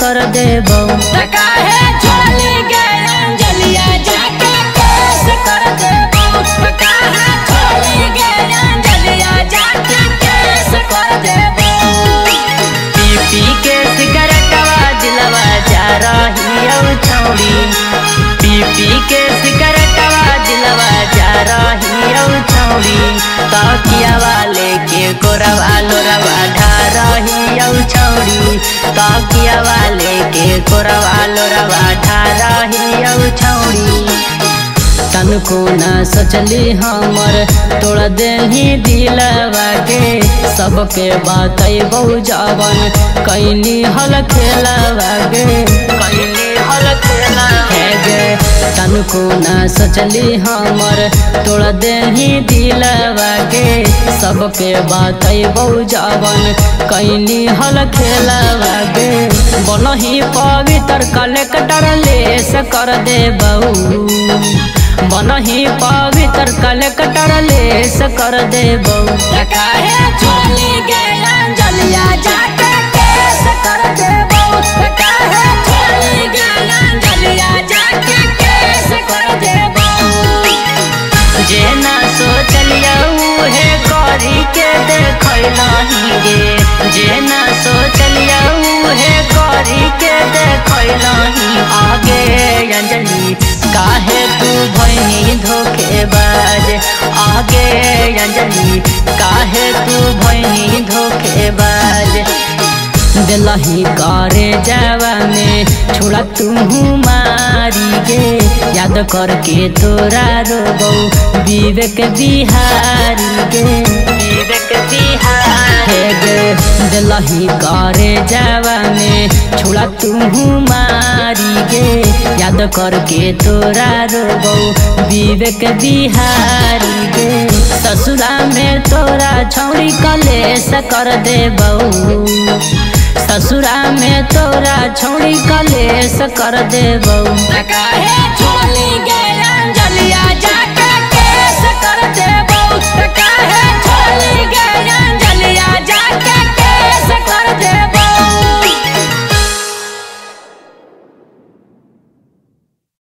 कर दे तकिया वाले के कोरवा लोरवा रही औ छौड़ी तनको न सोचली हमर, तोड़ देही दिलवा के। सबके बात बहु जवन, कैनी हल खेलवा गे तनको ना सोचली हमर। तोड़ दे दिलवा के सबके बात जवन। कैनी हल खेलवा गे बनही पवित्र कलेक्टर लेस कर दे बहू। बनही पवित्र कलेक्टर लेस कर दे बहू। काहे तू भैनी धोखेबाज? दिलही करे जावा में छोड़ा तू मारी गे याद करके तोरा रोबौ विवेक बिहारी गे विवेक बिहारी। गे दिलही करे जावा में छोड़ा तू मारी गे याद करके तोरा रोबौ विवेक बिहारी गे तोरा छौरी कलेश कर देबौ ससुरा में तोरा छौरी कलेश कर दे बऊ